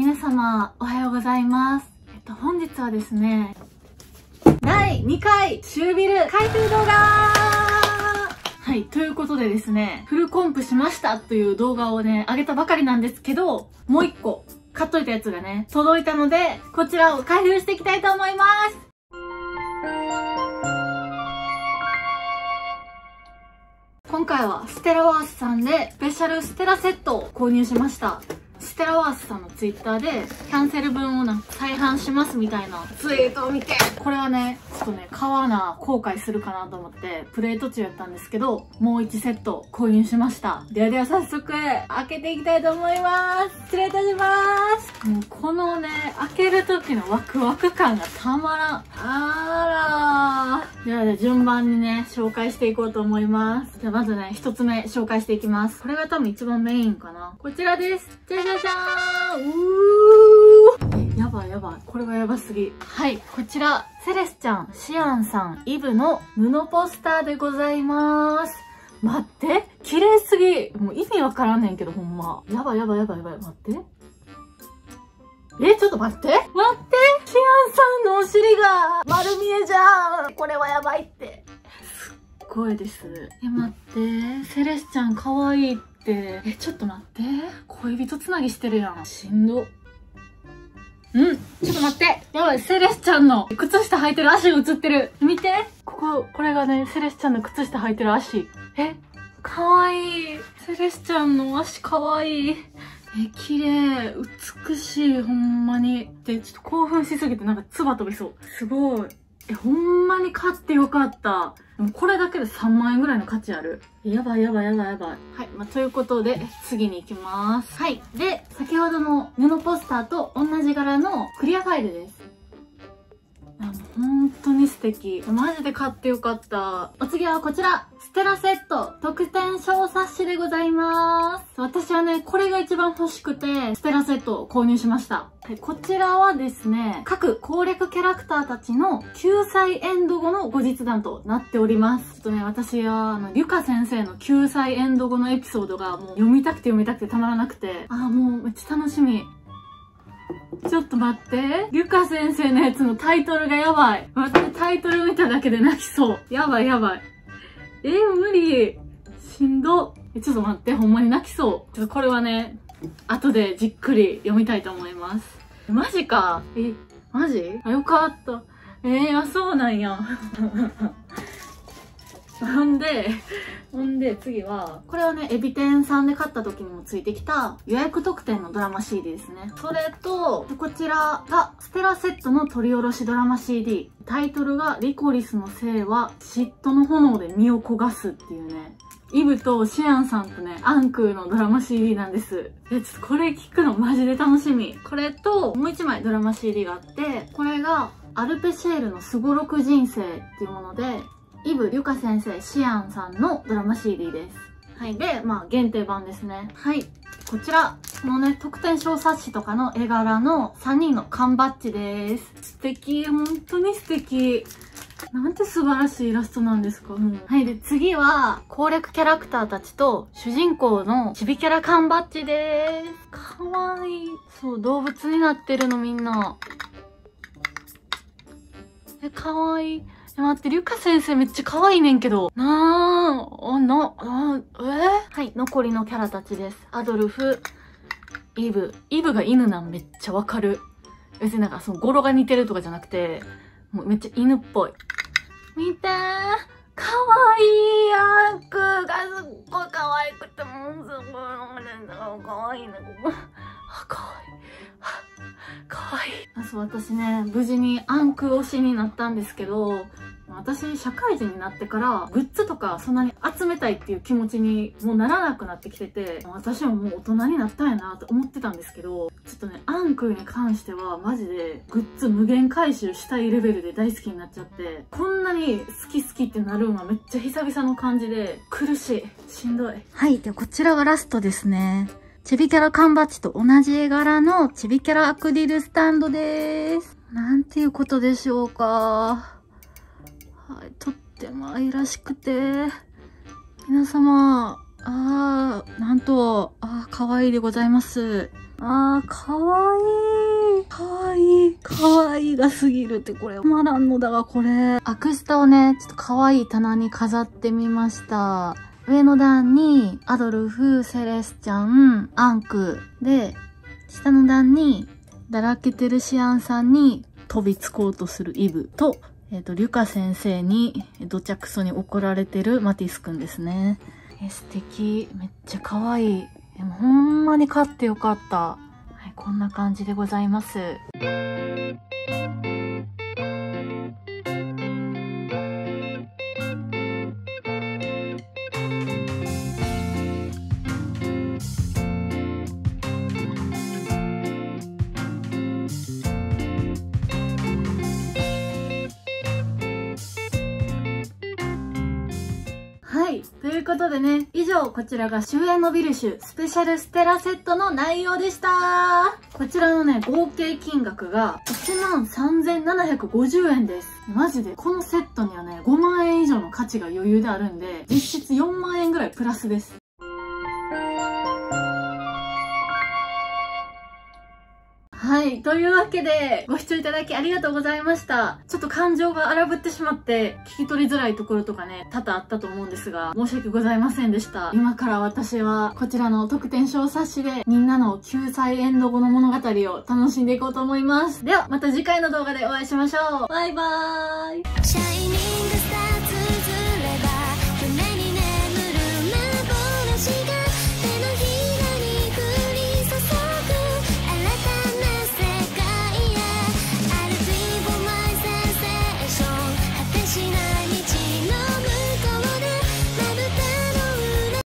皆様、おはようございます。えっと、本日はですね、第2回、シュービル開封動画はい、ということでですね、フルコンプしましたという動画をね、上げたばかりなんですけど、もう一個、買っといたやつがね、届いたので、こちらを開封していきたいと思います今回はステラワースさんでスペシャルステラセットを購入しました。ステラワースさんのツイッターでキャンセル分をなんか再販しますみたいなツイートを見て、これはね、ちょっとね、買わな後悔するかなと思ってプレイ途中やったんですけど、もう1セット購入しました。ではでは早速開けていきたいと思います。失礼いたします。もうこのね、開ける時のワクワク感がたまらん。あらー。ではでは順番にね、紹介していこうと思います。じゃあまずね、一つ目紹介していきます。これが多分一番メインかな。こちらです。じゃじゃじゃーんうーえ、やばいやばい。これはやばすぎ。はい、こちら、セレスちゃん、シアンさん、イブの布ポスターでございます。待って綺麗すぎもう意味わからんねんけど、ほんま。やばいやばいやばいやばい。待って。え、ちょっと待って待ってシアンさんのお尻が丸見えじゃんこれはやばいって。すっごいです。え、待って。セレスちゃん可愛いって。え、ちょっと待って。恋人つなぎしてるやん。しんど。うん。ちょっと待って。やばい、セレスちゃんの靴下履いてる足が映ってる。見て。ここ、これがね、セレスちゃんの靴下履いてる足。え、かわいい。セレスちゃんの足かわいい。え、綺麗。美しい。ほんまに。で、ちょっと興奮しすぎてなんか唾飛びそう。すごい。え、ほんまに買ってよかった。でもこれだけで3万円ぐらいの価値ある。やばいやばいやばいやばい。はい。まあ、ということで、次に行きます。はい。で、先ほどの布ポスターと同じ柄のクリアファイルです。あもう本当に素敵。マジで買ってよかった。お次はこちら。ステラセット特典小冊子でございます。私はね、これが一番欲しくて、ステラセットを購入しました。はいこちらはですね、各攻略キャラクターたちの救済エンド後の後日談となっております。ちょっとね、私は、あの、リュカ先生の救済エンド後のエピソードがもう読みたくて読みたくてたまらなくて、あーもうめっちゃ楽しみ。ちょっと待って。リュカ先生のやつのタイトルがやばい。待って、タイトル見ただけで泣きそう。やばいやばい。えー、無理。しんど。ちょっと待って、ほんまに泣きそう。ちょっとこれはね、後でじっくり読みたいと思います。マジか。え、マジ？あ、よかった。えー、あ、そうなんや。ほんで、ほんで次は、これはね、エビ天さんで買った時にもついてきた予約特典のドラマ CD ですね。それと、こちらがステラセットの取り下ろしドラマ CD。タイトルがリコリスの性は嫉妬の炎で身を焦がすっていうね。イブとシアンさんとね、アンクーのドラマ CD なんです。え、ちょっとこれ聞くのマジで楽しみ。これと、もう一枚ドラマ CD があって、これが、アルペシェールのすごろく人生っていうもので、イブ、リュカ先生、シアンさんのドラマ CD です。はい。で、まあ、限定版ですね。はい。こちら、このね、特典小冊子とかの絵柄の3人の缶バッジです。素敵。本当に素敵。なんて素晴らしいイラストなんですか、もう。はい。で、次は、攻略キャラクターたちと、主人公のチビキャラ缶バッジです。かわいい。そう、動物になってるのみんな。え、かわいい。え、待って、リュカ先生めっちゃ可愛いねんけど。なあ、あ、な、あ、え？ーはい、残りのキャラたちです。アドルフ、イブ。イブが犬なん？めっちゃわかる。別になんかその語呂が似てるとかじゃなくて、もうめっちゃ犬っぽい。見てー。かわいいアンクがすっごい可愛くて、もうすごい、かわいいね、ここ。あ、かわいい。いそう、私ね、無事にアンク推しになったんですけど、私、社会人になってから、グッズとかそんなに集めたいっていう気持ちにもうならなくなってきてて、私ももう大人になったんやなと思ってたんですけど、ちょっとね、アンクに関してはマジでグッズ無限回収したいレベルで大好きになっちゃって、こんなに好き好きってなるんはめっちゃ久々の感じで、苦しい。しんどい。はい。で、こちらがラストですね。チビキャラ缶バッジと同じ絵柄のチビキャラアクリルスタンドです。なんていうことでしょうか。はい、とっても愛らしくて、皆様、あー、なんと、あー、可愛いでございます。あー、かわいい。かわいい。かわいいがすぎるって、これ、まらんのだが、これ。アクスタをね、ちょっとかわいい棚に飾ってみました。上の段に、アドルフ、セレスちゃん、アンク。で、下の段に、だらけてるシアンさんに飛びつこうとするイブと、えっ、ー、と、リュカ先生に、どちゃくそに怒られてるマティスくんですね。え素敵。めっちゃ可愛い。でもほんまに買ってよかった。はい、こんな感じでございます。ということでね、以上こちらが終焉のビルシュスペシャルステラセットの内容でしたこちらのね、合計金額が13,750円です。マジで、このセットにはね、5万円以上の価値が余裕であるんで、実質4万円ぐらいプラスです。はい。というわけで、ご視聴いただきありがとうございました。ちょっと感情が荒ぶってしまって、聞き取りづらいところとかね、多々あったと思うんですが、申し訳ございませんでした。今から私は、こちらの特典小冊子で、みんなの救済エンド後の物語を楽しんでいこうと思います。では、また次回の動画でお会いしましょう。バイバーイ。